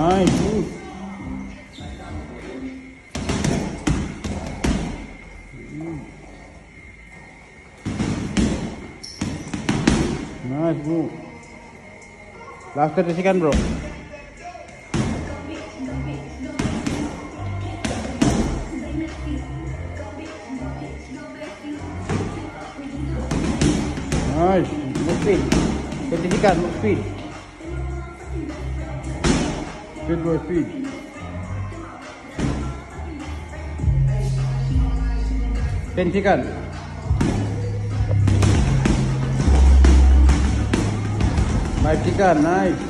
Nice. Nice, bro. Last 30 second, bro. Nice. More speed. 20 Good boy feet. Pentagon. Bicycle, nice.